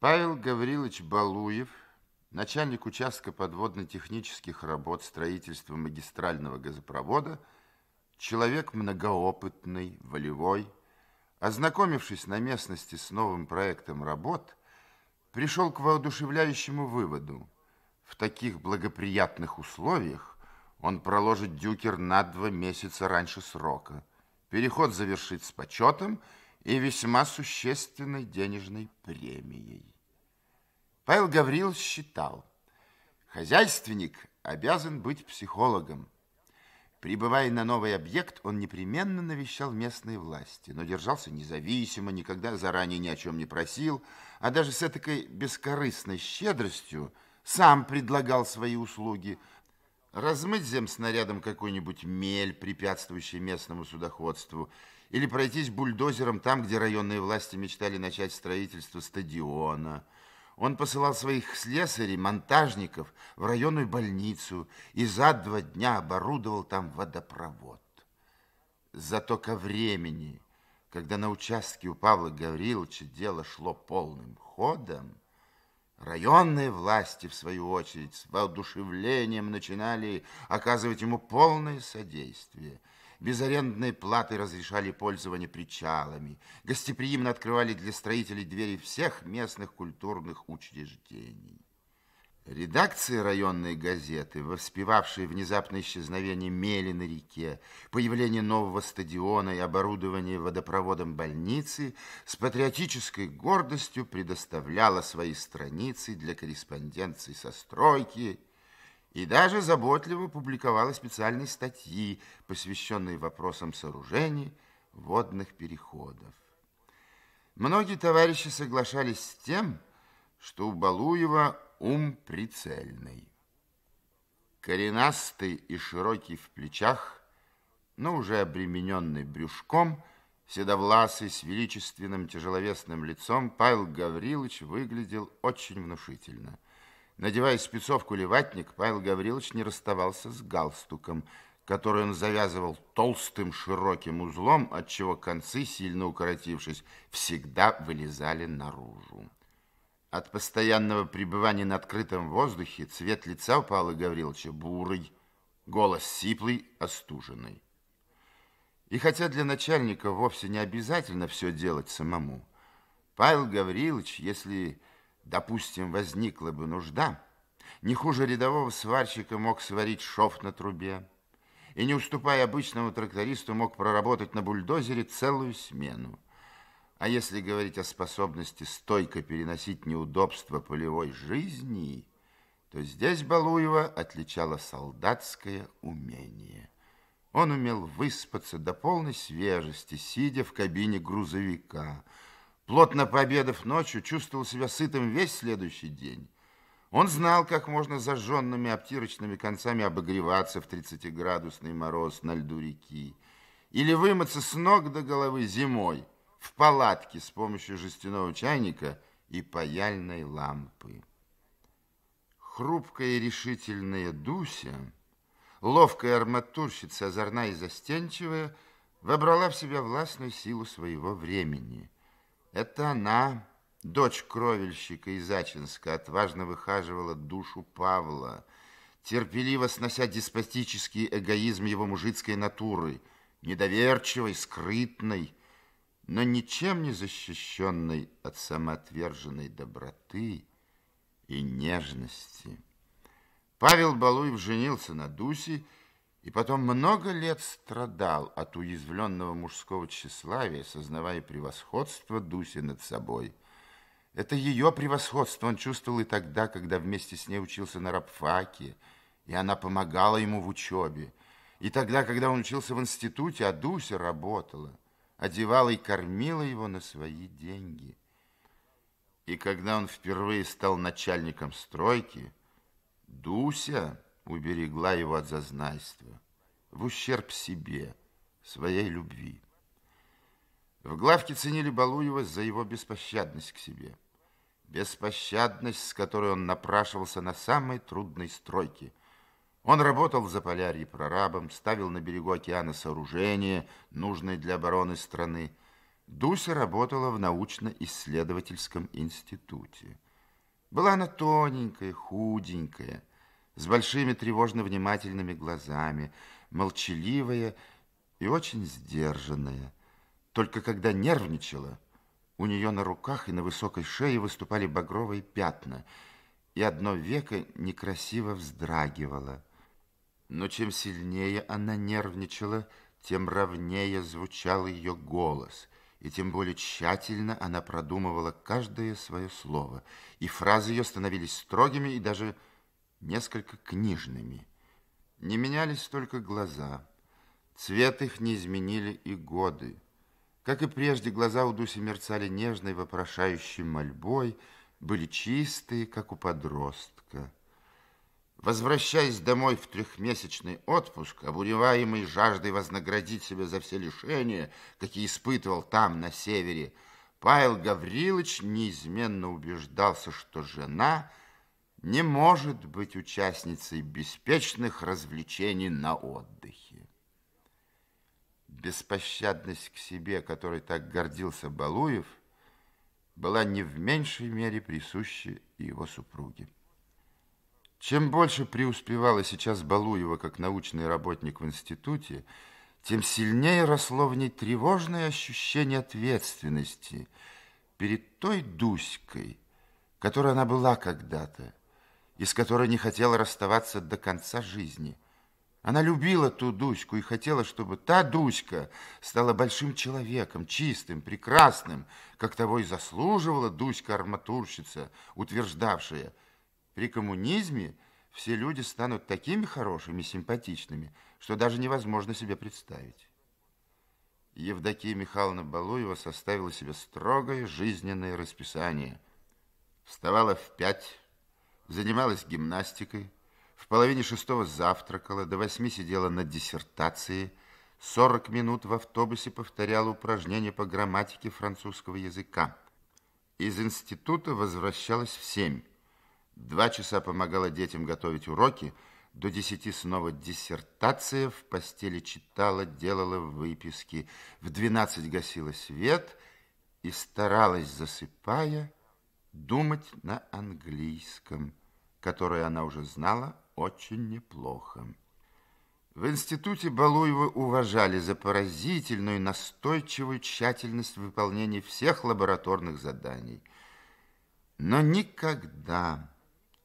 Павел Гаврилович Балуев, начальник участка подводно-технических работ строительства магистрального газопровода, человек многоопытный, волевой, ознакомившись на местности с новым проектом работ, пришел к воодушевляющему выводу. В таких благоприятных условиях он проложит дюкер на два месяца раньше срока. Переход завершит с почетом и весьма существенной денежной премией. Павел Гаврилович считал, хозяйственник обязан быть психологом. Прибывая на новый объект, он непременно навещал местные власти, но держался независимо, никогда заранее ни о чем не просил, а даже с этой бескорыстной щедростью сам предлагал свои услуги, размыть земснарядом какой-нибудь мель, препятствующий местному судоходству, или пройтись бульдозером там, где районные власти мечтали начать строительство стадиона. Он посылал своих слесарей, монтажников в районную больницу и за два дня оборудовал там водопровод. Зато ко времени, когда на участке у Павла Гавриловича дело шло полным ходом, Районные власти, в свою очередь, с воодушевлением начинали оказывать ему полное содействие. Без арендной платы разрешали пользование причалами, гостеприимно открывали для строителей двери всех местных культурных учреждений. Редакции районной газеты, воспевавшие внезапное исчезновение мели на реке, появление нового стадиона и оборудование водопроводом больницы, с патриотической гордостью предоставляла свои страницы для корреспонденции со стройки и даже заботливо публиковала специальные статьи, посвященные вопросам сооружений водных переходов. Многие товарищи соглашались с тем, что у Балуева ум прицельный. Коренастый и широкий в плечах, но уже обремененный брюшком, седовласый с величественным тяжеловесным лицом, Павел Гаврилович выглядел очень внушительно. Надевая спецовку леватник, Павел Гаврилович не расставался с галстуком, который он завязывал толстым широким узлом, отчего концы, сильно укоротившись, всегда вылезали наружу. От постоянного пребывания на открытом воздухе цвет лица у Павла Гавриловича бурый, голос сиплый, остуженный. И хотя для начальника вовсе не обязательно все делать самому, Павел Гаврилович, если, допустим, возникла бы нужда, не хуже рядового сварщика мог сварить шов на трубе и, не уступая обычному трактористу, мог проработать на бульдозере целую смену. А если говорить о способности стойко переносить неудобства полевой жизни, то здесь Балуева отличало солдатское умение. Он умел выспаться до полной свежести, сидя в кабине грузовика. Плотно пообедав ночью, чувствовал себя сытым весь следующий день. Он знал, как можно зажженными обтирочными концами обогреваться в 30-градусный мороз на льду реки или вымыться с ног до головы зимой – в палатке с помощью жестяного чайника и паяльной лампы. Хрупкая и решительная Дуся, ловкая арматурщица, озорная и застенчивая, вобрала в себя властную силу своего времени. Это она, дочь кровельщика из Ачинска, отважно выхаживала душу Павла, терпеливо снося деспотический эгоизм его мужицкой натуры, недоверчивой, скрытной, но ничем не защищенной от самоотверженной доброты и нежности. Павел Балуев женился на Дусе и потом много лет страдал от уязвленного мужского тщеславия, сознавая превосходство Дуси над собой. Это ее превосходство он чувствовал и тогда, когда вместе с ней учился на рабфаке, и она помогала ему в учебе, и тогда, когда он учился в институте, а Дуся работала одевала и кормила его на свои деньги. И когда он впервые стал начальником стройки, Дуся уберегла его от зазнайства, в ущерб себе, своей любви. В главке ценили Балуева за его беспощадность к себе. Беспощадность, с которой он напрашивался на самой трудной стройке – он работал в Заполярье прорабом, ставил на берегу океана сооружения, нужные для обороны страны. Дуся работала в научно-исследовательском институте. Была она тоненькая, худенькая, с большими тревожно-внимательными глазами, молчаливая и очень сдержанная. Только когда нервничала, у нее на руках и на высокой шее выступали багровые пятна, и одно веко некрасиво вздрагивало. Но чем сильнее она нервничала, тем ровнее звучал ее голос, и тем более тщательно она продумывала каждое свое слово, и фразы ее становились строгими и даже несколько книжными. Не менялись только глаза, цвет их не изменили и годы. Как и прежде, глаза у Дуси мерцали нежной, вопрошающей мольбой, были чистые, как у подростка. Возвращаясь домой в трехмесячный отпуск, обуреваемый жаждой вознаградить себя за все лишения, какие испытывал там, на севере, Павел Гаврилович неизменно убеждался, что жена не может быть участницей беспечных развлечений на отдыхе. Беспощадность к себе, которой так гордился Балуев, была не в меньшей мере присуща его супруге. Чем больше преуспевала сейчас Балуева как научный работник в институте, тем сильнее росло в ней тревожное ощущение ответственности перед той Дуськой, которой она была когда-то, и с которой не хотела расставаться до конца жизни. Она любила ту Дуську и хотела, чтобы та Дуська стала большим человеком, чистым, прекрасным, как того и заслуживала Дуська-арматурщица, утверждавшая – при коммунизме все люди станут такими хорошими, симпатичными, что даже невозможно себе представить. Евдокия Михайловна Балуева составила себе строгое жизненное расписание. Вставала в пять, занималась гимнастикой, в половине шестого завтракала, до восьми сидела на диссертации, сорок минут в автобусе повторяла упражнения по грамматике французского языка. Из института возвращалась в семь. Два часа помогала детям готовить уроки, до десяти снова диссертация, в постели читала, делала выписки, в двенадцать гасила свет и старалась, засыпая, думать на английском, которое она уже знала очень неплохо. В институте Балуева уважали за поразительную, настойчивую тщательность выполнения всех лабораторных заданий. Но никогда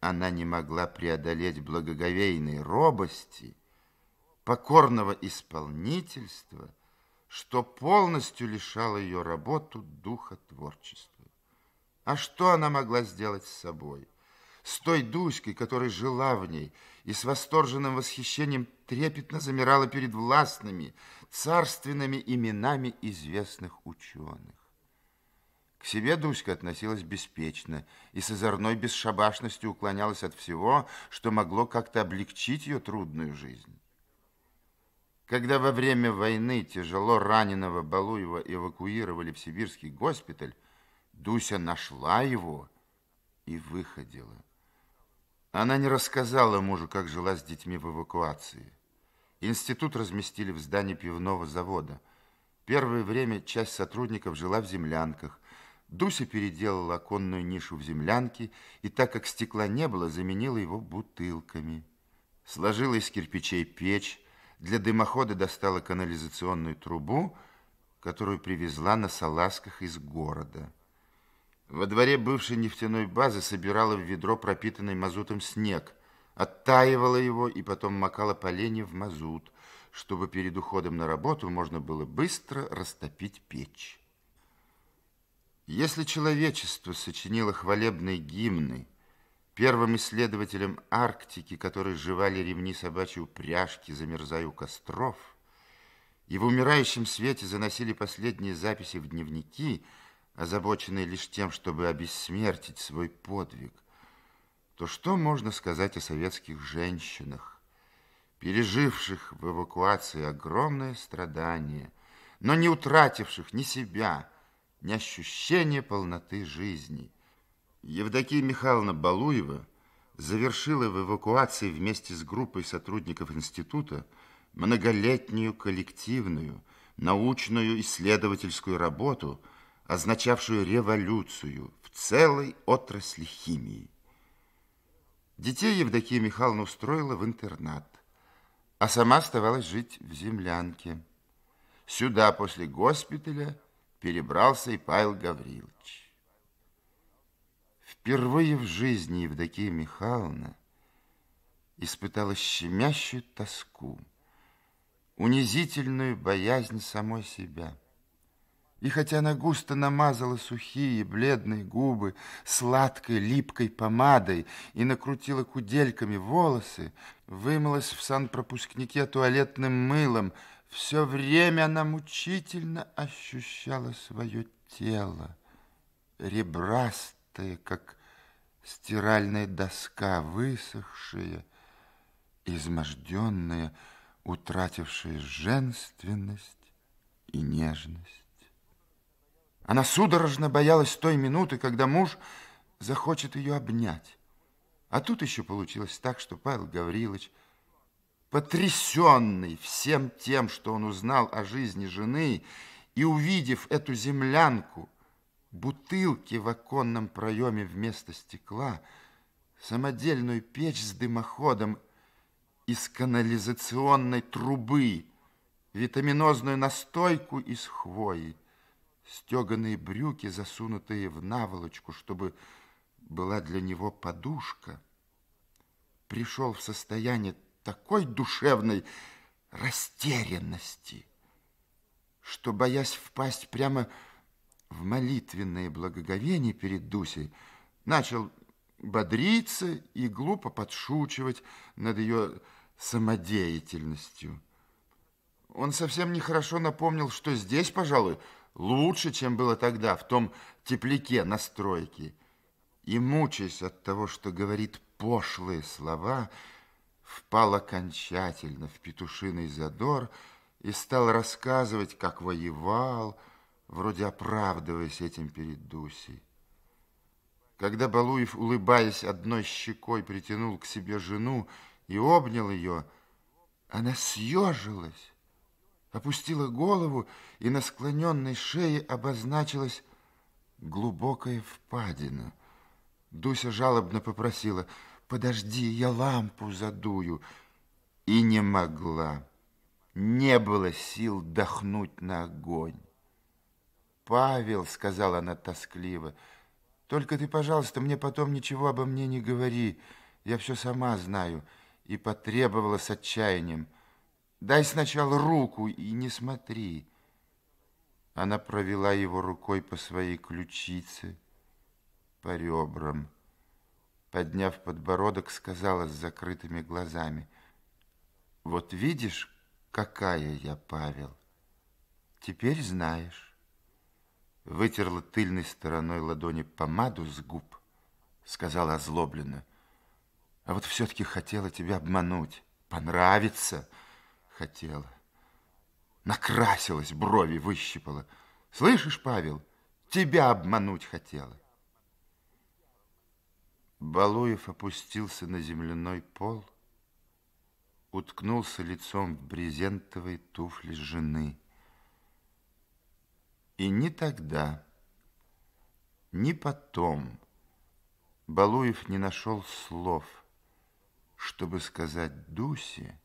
она не могла преодолеть благоговейной робости, покорного исполнительства, что полностью лишало ее работу духа творчества. А что она могла сделать с собой? С той Дуськой, которая жила в ней и с восторженным восхищением трепетно замирала перед властными, царственными именами известных ученых. К себе Дуська относилась беспечно и с озорной бесшабашностью уклонялась от всего, что могло как-то облегчить ее трудную жизнь. Когда во время войны тяжело раненого Балуева эвакуировали в сибирский госпиталь, Дуся нашла его и выходила. Она не рассказала мужу, как жила с детьми в эвакуации. Институт разместили в здании пивного завода. Первое время часть сотрудников жила в землянках, Дуся переделала оконную нишу в землянке и, так как стекла не было, заменила его бутылками. Сложила из кирпичей печь, для дымохода достала канализационную трубу, которую привезла на салазках из города. Во дворе бывшей нефтяной базы собирала в ведро пропитанный мазутом снег, оттаивала его и потом макала поленья в мазут, чтобы перед уходом на работу можно было быстро растопить печь. Если человечество сочинило хвалебные гимны первым исследователям Арктики, которые жевали ремни собачьей упряжки, замерзая у костров, и в умирающем свете заносили последние записи в дневники, озабоченные лишь тем, чтобы обессмертить свой подвиг, то что можно сказать о советских женщинах, переживших в эвакуации огромное страдание, но не утративших ни себя, ни ощущения полноты жизни. Евдокия Михайловна Балуева завершила в эвакуации вместе с группой сотрудников института многолетнюю коллективную, научную исследовательскую работу, означавшую революцию в целой отрасли химии. Детей Евдокия Михайловна устроила в интернат, а сама оставалась жить в землянке. Сюда после госпиталя перебрался и Павел Гаврилович. Впервые в жизни Евдокия Михайловна испытала щемящую тоску, унизительную боязнь самой себя. И хотя она густо намазала сухие бледные губы сладкой липкой помадой и накрутила кудельками волосы, вымылась в санпропускнике туалетным мылом, все время она мучительно ощущала свое тело, ребрастое, как стиральная доска, высохшая, изможденная, утратившая женственность и нежность. Она судорожно боялась той минуты, когда муж захочет ее обнять. А тут еще получилось так, что Павел Гаврилович, потрясенный всем тем, что он узнал о жизни жены, и увидев эту землянку, бутылки в оконном проеме вместо стекла, самодельную печь с дымоходом из канализационной трубы, витаминозную настойку из хвои, стеганые брюки, засунутые в наволочку, чтобы была для него подушка, пришел в состояние такой душевной растерянности, что, боясь впасть прямо в молитвенное благоговение перед Дусей, начал бодриться и глупо подшучивать над ее самодеятельностью. Он совсем нехорошо напомнил, что здесь, пожалуй, лучше, чем было тогда, в том тепляке на стройке. И, мучаясь от того, что говорит пошлые слова, впал окончательно в петушиный задор и стал рассказывать, как воевал, вроде оправдываясь этим перед Дусей. Когда Балуев, улыбаясь одной щекой, притянул к себе жену и обнял ее, она съежилась, опустила голову, и на склоненной шее обозначилась глубокая впадина. Дуся жалобно попросила, «Подожди, я лампу задую». И не могла. Не было сил дохнуть на огонь. «Павел», — сказала она тоскливо, — только ты, пожалуйста, мне потом ничего обо мне не говори. Я все сама знаю. И потребовала с отчаянием. Дай сначала руку и не смотри. Она провела его рукой по своей ключице, по ребрам. Подняв подбородок, сказала с закрытыми глазами. Вот видишь, какая я, Павел. Теперь знаешь вытерла тыльной стороной ладони помаду с губ, сказала озлобленно. А вот все-таки хотела тебя обмануть, понравиться хотела. Накрасилась, брови выщипала. Слышишь, Павел, тебя обмануть хотела. Балуев опустился на земляной пол, уткнулся лицом в брезентовые туфли жены. И ни тогда, ни потом Балуев не нашел слов, чтобы сказать Дусе,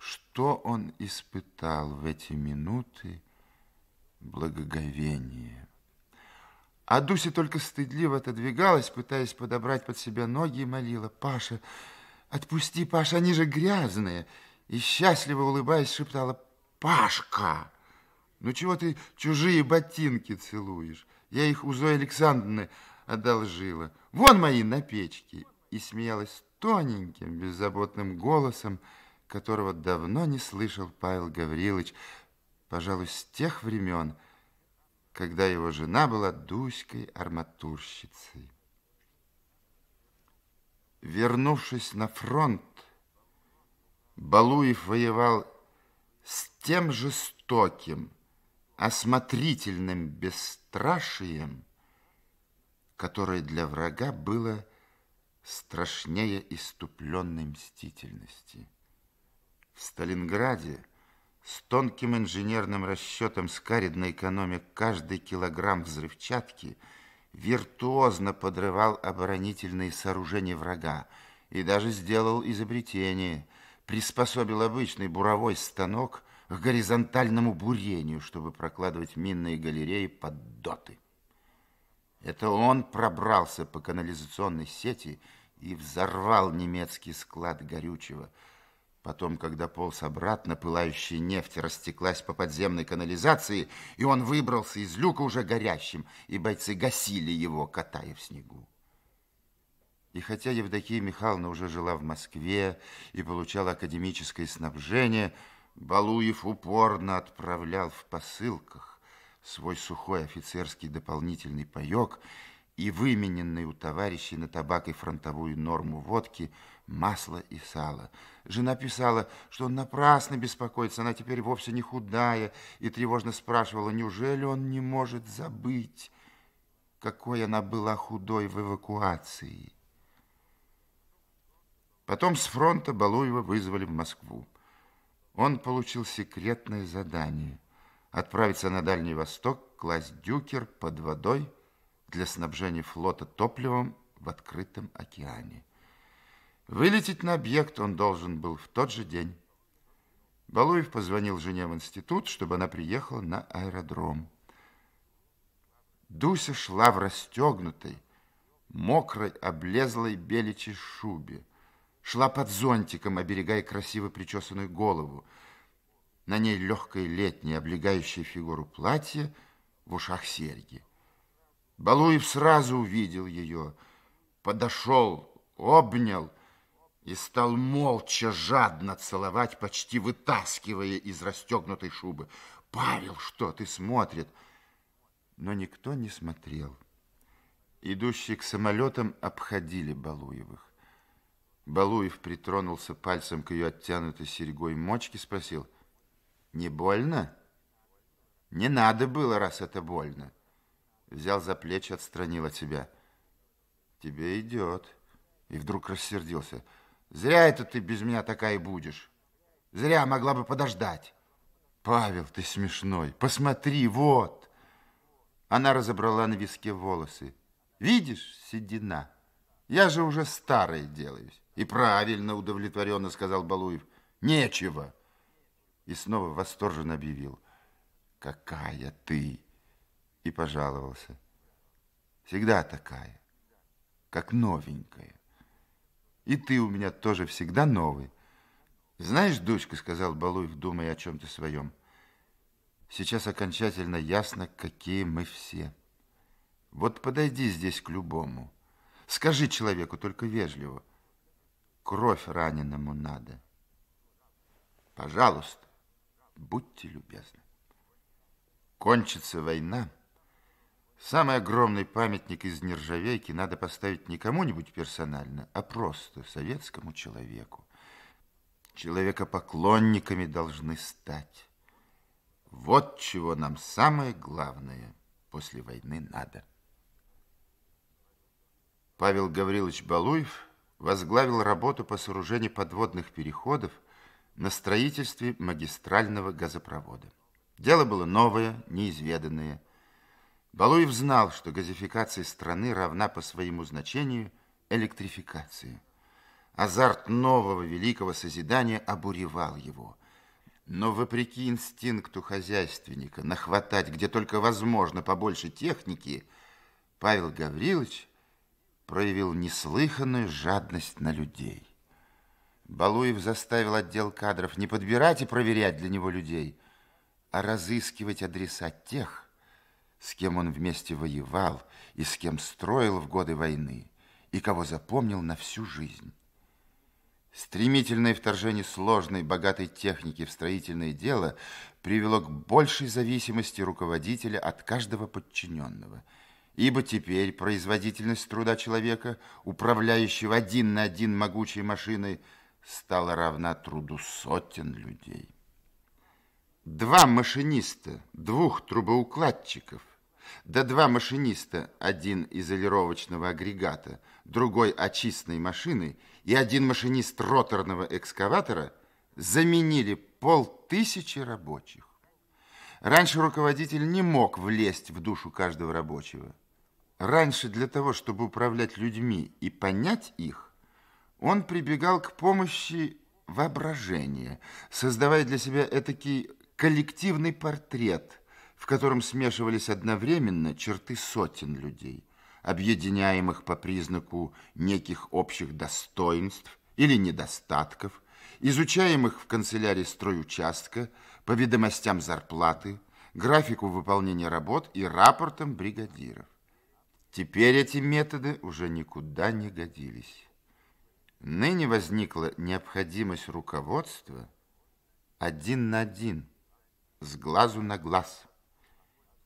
что он испытал в эти минуты благоговения. А Дуся только стыдливо отодвигалась, пытаясь подобрать под себя ноги и молила. «Паша, отпусти, Паша, они же грязные!» И счастливо улыбаясь шептала «Пашка!» Ну, чего ты чужие ботинки целуешь? Я их у Зои Александровны одолжила. Вон мои на печке. И смеялась тоненьким, беззаботным голосом, которого давно не слышал Павел Гаврилович, пожалуй, с тех времен, когда его жена была Дуськой-арматурщицей. Вернувшись на фронт, Балуев воевал с тем жестоким, осмотрительным бесстрашием, которое для врага было страшнее иступленной мстительности. В Сталинграде С тонким инженерным расчетом Скарид экономик каждый килограмм взрывчатки виртуозно подрывал оборонительные сооружения врага и даже сделал изобретение, приспособил обычный буровой станок к горизонтальному бурению, чтобы прокладывать минные галереи под доты. Это он пробрался по канализационной сети и взорвал немецкий склад горючего. Потом, когда полз обратно, пылающая нефть растеклась по подземной канализации, и он выбрался из люка уже горящим, и бойцы гасили его, катая в снегу. И хотя Евдокия Михайловна уже жила в Москве и получала академическое снабжение, Балуев упорно отправлял в посылках свой сухой офицерский дополнительный паёк и вымененный у товарищей на табак и фронтовую норму водки масло и сало. Жена писала, что он напрасно беспокоится, она теперь вовсе не худая, и тревожно спрашивала, неужели он не может забыть, какой она была худой в эвакуации. Потом с фронта Балуева вызвали в Москву. Он получил секретное задание – отправиться на Дальний Восток, класть дюкер под водой для снабжения флота топливом в открытом океане. Вылететь на объект он должен был в тот же день. Балуев позвонил жене в институт, чтобы она приехала на аэродром. Дуся шла в расстегнутой, мокрой, облезлой беличьей шубе. Шла под зонтиком, оберегая красиво причесанную голову. На ней легкое летнее, облегающее фигуру платье, в ушах серьги. Балуев сразу увидел ее, подошел, обнял и стал молча, жадно целовать, почти вытаскивая из расстегнутой шубы. «Павел, что ты смотрит?» Но никто не смотрел. Идущие к самолетам обходили Балуевых. Балуев притронулся пальцем к ее оттянутой серьгой мочке, спросил – не больно? Не надо было, раз это больно. Взял за плечи, отстранил от себя. Тебе идет. И вдруг рассердился. Зря это ты без меня такая будешь. Зря могла бы подождать. Павел, ты смешной. Посмотри, вот. Она разобрала на виске волосы. Видишь, седина. Я же уже старой делаюсь. И правильно, удовлетворенно сказал Балуев. Нечего и снова восторженно объявил «Какая ты!» и пожаловался. «Всегда такая, как новенькая. И ты у меня тоже всегда новый. Знаешь, дочка, — сказал Балуев, думая о чем-то своем, — сейчас окончательно ясно, какие мы все. Вот подойди здесь к любому. Скажи человеку только вежливо. Кровь раненому надо. Пожалуйста. Будьте любезны. Кончится война. Самый огромный памятник из нержавейки надо поставить не кому-нибудь персонально, а просто советскому человеку. Человекопоклонниками должны стать. Вот чего нам самое главное после войны надо. Павел Гаврилович Балуев возглавил работу по сооружению подводных переходов на строительстве магистрального газопровода. Дело было новое, неизведанное. Балуев знал, что газификация страны равна по своему значению электрификации. Азарт нового великого созидания обуревал его. Но вопреки инстинкту хозяйственника нахватать где только возможно побольше техники, Павел Гаврилович проявил неслыханную жадность на людей. Балуев заставил отдел кадров не подбирать и проверять для него людей, а разыскивать адреса тех, с кем он вместе воевал и с кем строил в годы войны, и кого запомнил на всю жизнь. Стремительное вторжение сложной, богатой техники в строительное дело привело к большей зависимости руководителя от каждого подчиненного, ибо теперь производительность труда человека, управляющего один на один могучей машиной, стала равна труду сотен людей. Два машиниста, двух трубоукладчиков, да два машиниста, один изолировочного агрегата, другой очистной машины и один машинист роторного экскаватора заменили полтысячи рабочих. Раньше руководитель не мог влезть в душу каждого рабочего. Раньше для того, чтобы управлять людьми и понять их, он прибегал к помощи воображения, создавая для себя этакий коллективный портрет, в котором смешивались одновременно черты сотен людей, объединяемых по признаку неких общих достоинств или недостатков, изучаемых в канцелярии стройучастка по ведомостям зарплаты, графику выполнения работ и рапортам бригадиров. Теперь эти методы уже никуда не годились. Ныне возникла необходимость руководства один на один, с глазу на глаз.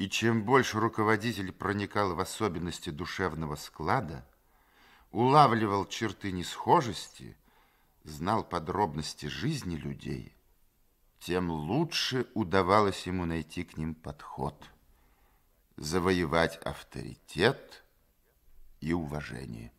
И чем больше руководитель проникал в особенности душевного склада, улавливал черты несхожести, знал подробности жизни людей, тем лучше удавалось ему найти к ним подход, завоевать авторитет и уважение.